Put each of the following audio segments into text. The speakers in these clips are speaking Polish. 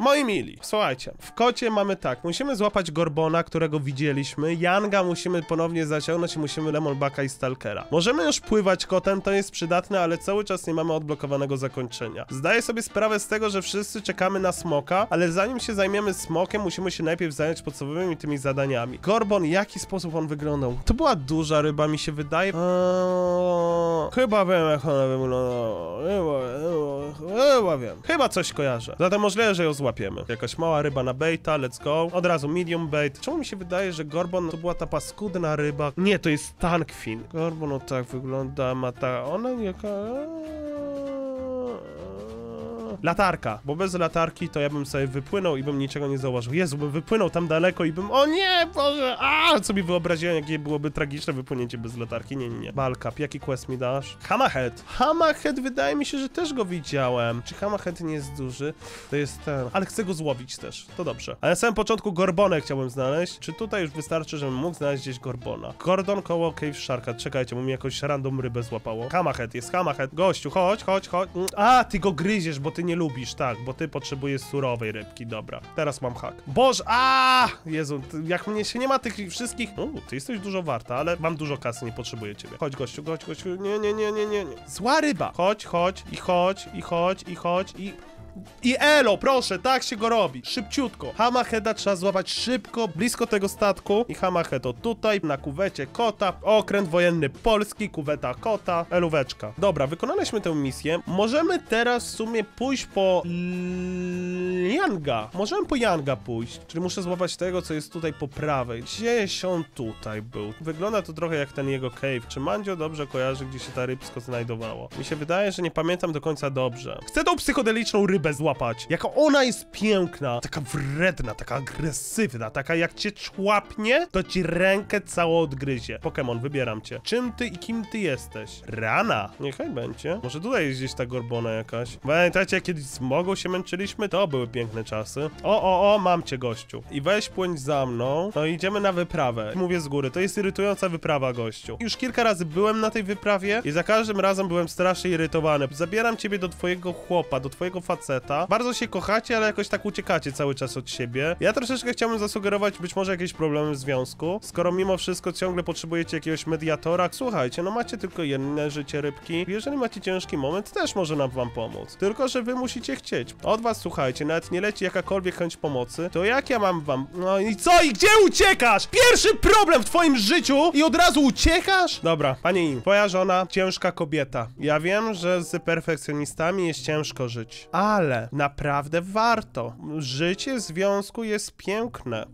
Moi mili, słuchajcie, w kocie mamy tak, musimy złapać Gorbona, którego widzieliśmy, Yanga musimy ponownie zaciągnąć i musimy Lemonbaka i Stalkera. Możemy już pływać kotem, to jest przydatne, ale cały czas nie mamy odblokowanego zakończenia. Zdaję sobie sprawę z tego, że wszyscy czekamy na smoka, ale zanim się zajmiemy smokiem, musimy się najpierw zająć podstawowymi tymi zadaniami. Gorbon, jaki sposób on wyglądał? To była duża ryba, mi się wydaje. Eee, chyba wiem, jak ona wyglądała. Chyba, chyba, chyba wiem. Chyba coś kojarzę. Zatem możliwe, że ją złapiemy. Jakaś mała ryba na baita, let's go. Od razu medium bait. Czemu mi się wydaje, że Gorbon to była ta paskudna ryba? Nie, to jest tankfin. Gorbon o tak wygląda, ma ta... Ona jaka... Latarka, bo bez latarki to ja bym sobie wypłynął i bym niczego nie zauważył. Jezu, bym wypłynął tam daleko i bym... O nie, Boże! A, co mi wyobraziłem, jakie byłoby tragiczne wypłynięcie bez latarki. Nie, nie, nie. Balkap, jaki quest mi dasz? Hammerhead. Hammerhead wydaje mi się, że też go widziałem. Czy Hammerhead nie jest duży? To jest ten... Ale chcę go złowić też. To dobrze. A na samym początku Gorbonę chciałbym znaleźć. Czy tutaj już wystarczy, żebym mógł znaleźć gdzieś Gorbona? Gordon koło Cave Sharka. Czekajcie, bo mi jakąś random rybę złapało. Hammerhead, jest Hammerhead. Gościu, chodź, chodź, chodź. Mm, A, ty go gryziesz, bo ty nie lubisz, tak, bo ty potrzebujesz surowej rybki, dobra. Teraz mam hak. Boże, a, Jezu, jak mnie się nie ma tych wszystkich... U, ty jesteś dużo warta, ale mam dużo kasy, nie potrzebuję ciebie. Chodź, gościu, chodź, gościu, nie, nie, nie, nie, nie, nie. Zła ryba. Chodź, chodź, i chodź, i chodź, i chodź, i... I elo, proszę, tak się go robi. Szybciutko. Hammerheada trzeba złapać szybko, blisko tego statku. I Hammerhead o tutaj, na kuwecie kota. Okręt wojenny polski, kuweta kota, elóweczka. Dobra, wykonaliśmy tę misję. Możemy teraz w sumie pójść po... Yanga. Możemy po Yanga pójść. Czyli muszę złapać tego, co jest tutaj po prawej. Gdzieś on tutaj był. Wygląda to trochę jak ten jego cave. Czy Mandzio dobrze kojarzy, gdzie się ta rybsko znajdowało? Mi się wydaje, że nie pamiętam do końca dobrze. Chcę tą psychodeliczną rybę złapać. Jaka ona jest piękna. Taka wredna, taka agresywna, taka jak cię człapnie, to ci rękę całą odgryzie. Pokémon, wybieram cię. Czym ty i kim ty jesteś? Rana. Niechaj będzie. Może tutaj jest gdzieś ta gorbona jakaś. Pamiętacie, jak kiedyś z Mogą się męczyliśmy? To były piękne czasy. O, o, o, mam cię, gościu. I weź płyń za mną. No idziemy na wyprawę. Mówię z góry, to jest irytująca wyprawa, gościu. Już kilka razy byłem na tej wyprawie i za każdym razem byłem strasznie irytowany. Zabieram ciebie do twojego chłopa, do twojego faceta. Bardzo się kochacie, ale jakoś tak uciekacie cały czas od siebie. Ja troszeczkę chciałbym zasugerować być może jakieś problemy w związku. Skoro mimo wszystko ciągle potrzebujecie jakiegoś mediatora, słuchajcie, no macie tylko jedno życie rybki. Jeżeli macie ciężki moment, też może nam wam pomóc. Tylko, że wy musicie chcieć. Od was, słuchajcie, nawet nie leci jakakolwiek chęć pomocy, to jak ja mam wam... No i co? I gdzie uciekasz? Pierwszy problem w twoim życiu i od razu uciekasz? Dobra, pani Im, twoja żona, ciężka kobieta. Ja wiem, że z perfekcjonistami jest ciężko żyć, ale naprawdę warto. Życie w związku jest piękne.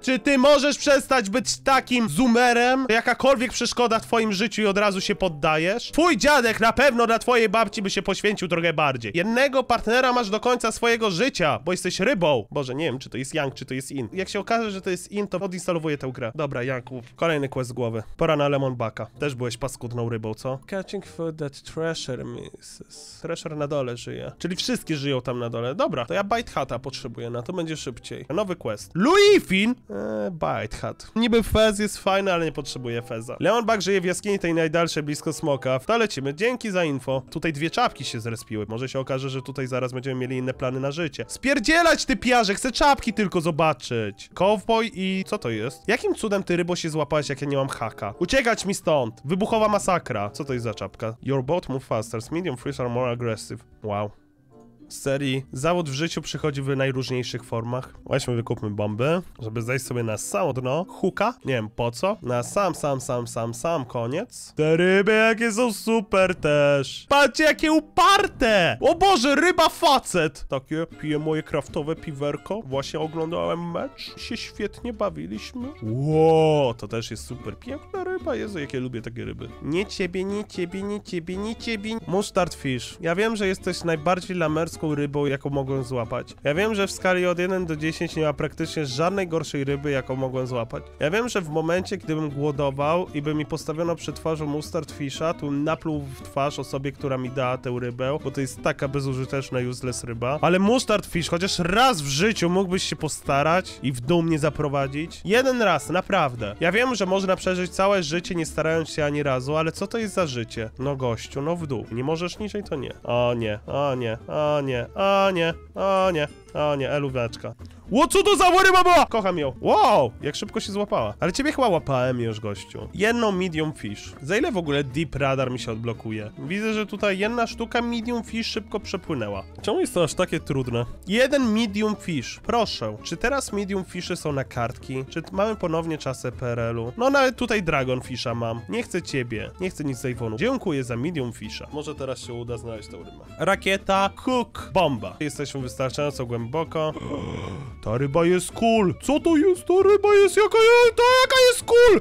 Czy ty możesz przestać być takim zoomerem? Jakakolwiek przeszkoda w twoim życiu i od razu się poddajesz? Twój dziadek na pewno dla twojej babci by się poświęcił trochę bardziej. Jednego partnera masz do końca swojego życia, bo jesteś rybą. Boże, nie wiem, czy to jest Yang, czy to jest In. Jak się okaże, że to jest In, to odinstalowuję tę grę. Dobra, Janku. Kolejny quest z głowy. Pora na Lemonbaka. Też byłeś paskudną rybą, co? Catching food that treasure misses. Treasure na dole żyje. Czyli wszystkie żyją tam na dole. Dobra, to ja Bite Hata potrzebuję, na to będzie szybciej. Nowy quest. Luifin! Eee, Bite Hat. Niby Fez jest fajny, ale nie potrzebuje Feza. Leonbach żyje w jaskini tej najdalszej blisko smoka. To lecimy. Dzięki za info. Tutaj dwie czapki się zrespiły. Może się okaże, że tutaj zaraz będziemy mieli inne plany na życie. Spierdzielać ty piarze! Chcę czapki tylko zobaczyć. Cowboy i... co to jest? Jakim cudem ty rybo się złapałeś, jak ja nie mam haka? Uciekać mi stąd! Wybuchowa masakra. Co to jest za czapka? Your boat move faster. Medium fish are more aggressive. Wow z serii Zawód w życiu przychodzi w najróżniejszych formach. Weźmy, wykupmy bomby, żeby zejść sobie na samo dno. Huka, nie wiem po co. Na sam, sam, sam, sam, sam koniec. Te ryby jakie są super też. Patrzcie jakie uparte! O Boże, ryba facet! Takie piję moje kraftowe piwerko. Właśnie oglądałem mecz. Się świetnie bawiliśmy. Ło, to też jest super. Piękna ryba, Jezu, jakie lubię takie ryby. Nie ciebie, nie ciebie, nie ciebie, nie ciebie. Mustard fish. Ja wiem, że jesteś najbardziej lamerską rybą, jaką mogłem złapać. Ja wiem, że w skali od 1 do 10 nie ma praktycznie żadnej gorszej ryby, jaką mogłem złapać. Ja wiem, że w momencie, gdybym głodował i by mi postawiono przed twarzą mustard fisha, to napluł w twarz osobie, która mi dała tę rybę, bo to jest taka bezużyteczna, useless ryba. Ale mustard fish, chociaż raz w życiu mógłbyś się postarać i w dół mnie zaprowadzić. Jeden raz, naprawdę. Ja wiem, że można przeżyć całe życie nie starając się ani razu, ale co to jest za życie? No gościu, no w dół. Nie możesz niżej, to nie. O nie, o nie, o nie. Nie, o nie, o nie, o nie, elóweczka. Ło, co to za ryba była? Kocham ją. Wow, jak szybko się złapała. Ale ciebie chyba łapałem już, gościu. Jedną medium fish. Za ile w ogóle deep radar mi się odblokuje? Widzę, że tutaj jedna sztuka medium fish szybko przepłynęła. Czemu jest to aż takie trudne? Jeden medium fish. Proszę. Czy teraz medium fishy są na kartki? Czy mamy ponownie czasy PRL-u? No nawet tutaj dragon fisha mam. Nie chcę ciebie. Nie chcę nic z iPhone'u. Dziękuję za medium fisha. Może teraz się uda znaleźć tą rybę. Rakieta, hook, bomba. Jesteśmy wystarczająco głęboko. Ta ryba jest cool! Co to jest? Ta ryba jest jaka? To jaka jest cool!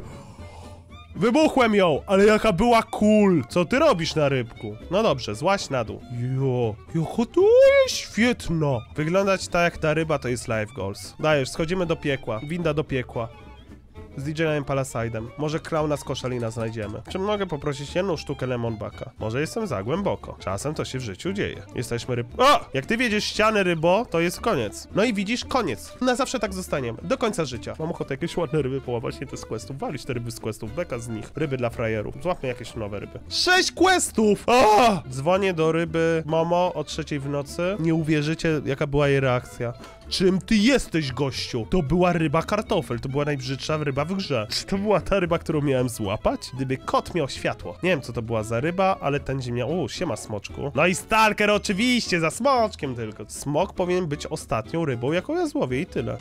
Wybuchłem ją, ale jaka była cool! Co ty robisz na rybku? No dobrze, złaś na dół. Jo, jaka to jest świetna! Wyglądać tak jak ta ryba to jest life goals. Dajesz, schodzimy do piekła. Winda do piekła. Z DJ-em Palasidem. Może klauna z koszalina znajdziemy. Czy mogę poprosić jedną sztukę lemonbaka? Może jestem za głęboko. Czasem to się w życiu dzieje. Jesteśmy ryb... O! Jak ty wiedziesz ściany rybo, to jest koniec. No i widzisz, koniec. Na zawsze tak zostaniemy. Do końca życia. Mam ochotę jakieś ładne ryby połapać, nie te z questów. Walić te ryby z questów, beka z nich. Ryby dla frajerów. Złapmy jakieś nowe ryby. Sześć questów! O! Dzwonię do ryby Momo o trzeciej w nocy. Nie uwierzycie, jaka była jej reakcja. Czym ty jesteś, gościu? To była ryba kartofel, to była najbrzydsza ryba w grze. Czy to była ta ryba, którą miałem złapać? Gdyby kot miał światło. Nie wiem, co to była za ryba, ale ten miał... O, siema smoczku. No i stalker oczywiście, za smoczkiem tylko. Smok powinien być ostatnią rybą, jaką ja złowię i tyle.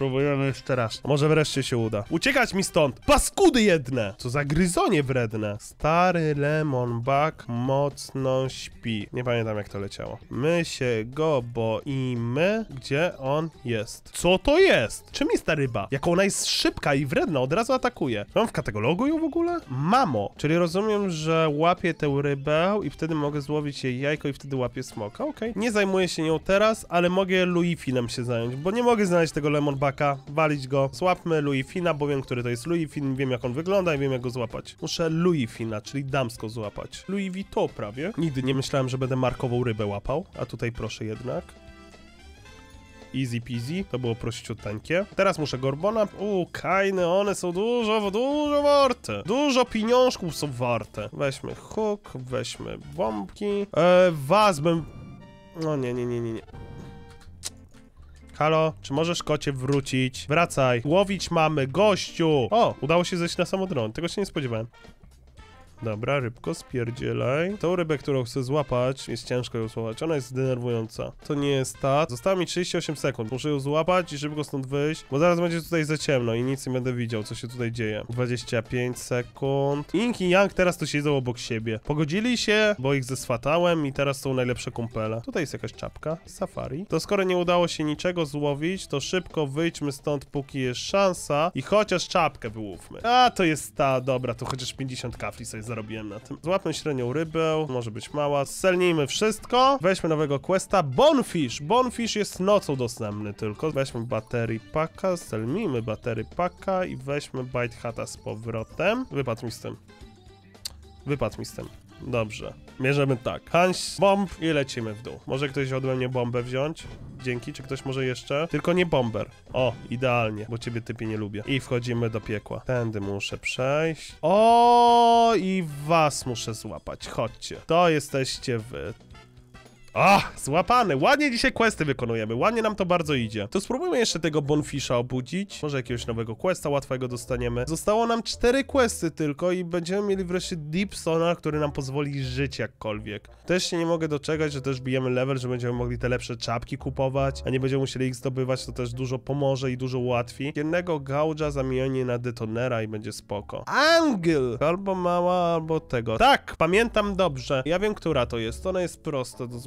Próbujemy jeszcze raz. Może wreszcie się uda. Uciekać mi stąd! Paskudy jedne! Co za gryzonie wredne. Stary lemon bug mocno śpi. Nie pamiętam jak to leciało. My się go boimy. Gdzie on jest? Co to jest? Czym jest ta ryba? Jak ona jest szybka i wredna, od razu atakuje. Mam w katalogu ją w ogóle? Mamo. Czyli rozumiem, że łapię tę rybę i wtedy mogę złowić jej jajko i wtedy łapię smoka. Okej. Nie zajmuję się nią teraz, ale mogę Louis Finem się zająć, bo nie mogę znaleźć tego lemon walić go. Złapmy Louis Fina, bo wiem, który to jest Louis Fin, wiem jak on wygląda i wiem jak go złapać. Muszę Louis Fina, czyli damsko złapać. Louis Vuitton prawie. Nigdy nie myślałem, że będę markową rybę łapał, a tutaj proszę jednak. Easy peasy, to było prościuteńkie. Teraz muszę Gorbona. Uuu, kajny, one są dużo, dużo warte. Dużo pieniążków są warte. Weźmy hook, weźmy bombki. Eee, was bym... No nie, nie, nie, nie, nie. Halo, czy możesz kocie wrócić? Wracaj. Łowić mamy, gościu! O, udało się zejść na samodron, tego się nie spodziewałem. Dobra, rybko, spierdzielaj. Tą rybę, którą chcę złapać, jest ciężko ją złapać, ona jest denerwująca. To nie jest ta. Zostało mi 38 sekund, muszę ją złapać i szybko stąd wyjść, bo zaraz będzie tutaj za ciemno i nic nie będę widział, co się tutaj dzieje. 25 sekund. Ink i Yang teraz tu siedzą obok siebie. Pogodzili się, bo ich zeswatałem i teraz są najlepsze kumpele. Tutaj jest jakaś czapka, safari. To skoro nie udało się niczego złowić, to szybko wyjdźmy stąd, póki jest szansa i chociaż czapkę wyłówmy. A, to jest ta, dobra, to chociaż 50 kafli sobie zarobiłem na tym. Złapmy średnią rybę, może być mała. Selnijmy wszystko. Weźmy nowego questa. Bonfish. Bonfish jest nocą dostępny tylko. Weźmy baterii paka, selnijmy baterii paka i weźmy bite hata z powrotem. Wypadł mi z tym. Wypadł mi z tym. Dobrze. Mierzymy tak. Hans, bomb i lecimy w dół. Może ktoś ode mnie bombę wziąć? Dzięki, czy ktoś może jeszcze? Tylko nie bomber. O, idealnie, bo ciebie typie nie lubię. I wchodzimy do piekła. Tędy muszę przejść. O, i was muszę złapać. Chodźcie. To jesteście wy. A, złapany! Ładnie dzisiaj questy wykonujemy, ładnie nam to bardzo idzie. To spróbujmy jeszcze tego Bonfisha obudzić. Może jakiegoś nowego questa łatwego dostaniemy. Zostało nam cztery questy tylko i będziemy mieli wreszcie Deep Sonar, który nam pozwoli żyć jakkolwiek. Też się nie mogę doczekać, że też bijemy level, że będziemy mogli te lepsze czapki kupować, a nie będziemy musieli ich zdobywać, to też dużo pomoże i dużo ułatwi. Jednego gauge'a zamienię na detonera i będzie spoko. Angle! Albo mała, albo tego. Tak, pamiętam dobrze. Ja wiem, która to jest. Ona jest prosta do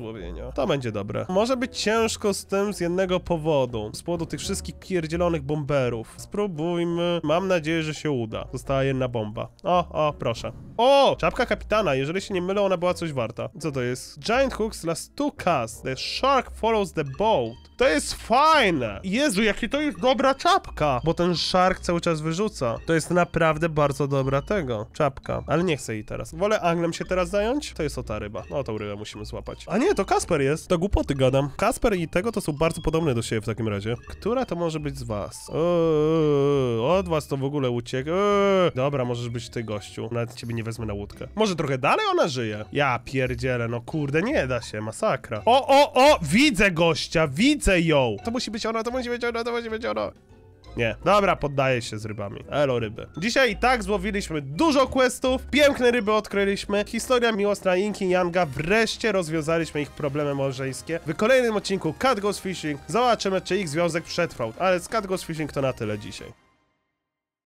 To będzie dobre. Może być ciężko z tym z jednego powodu. Z powodu tych wszystkich pierdzielonych bomberów. Spróbujmy. Mam nadzieję, że się uda. Została jedna bomba. O, o, proszę. O! Czapka kapitana. Jeżeli się nie mylę, ona była coś warta. Co to jest? Giant hooks last two casts. The shark follows the boat. To jest fajne! Jezu, jakie to jest dobra czapka! Bo ten szark cały czas wyrzuca. To jest naprawdę bardzo dobra tego. Czapka. Ale nie chcę jej teraz. Wolę anglem się teraz zająć? To jest o ta ryba. No, tą rybę musimy złapać. A nie, to Kasper jest. To głupoty gadam. Kasper i tego to są bardzo podobne do siebie w takim razie. Która to może być z was? Eee, od was to w ogóle uciekł. Eee. Dobra, możesz być ty, gościu. Nawet ciebie nie wezmę na łódkę. Może trochę dalej ona żyje? Ja pierdzielę, no kurde, nie da się, masakra. O, o, o! Widzę gościa, widzę ją! To musi być ona, to musi być ona, to musi być ona. Nie. Dobra, poddaję się z rybami. Elo ryby. Dzisiaj i tak złowiliśmy dużo questów, piękne ryby odkryliśmy, historia miłosna Inki Yanga, wreszcie rozwiązaliśmy ich problemy małżeńskie. W kolejnym odcinku Cat Goes Fishing zobaczymy, czy ich związek przetrwał, ale z Cat Goes Fishing to na tyle dzisiaj.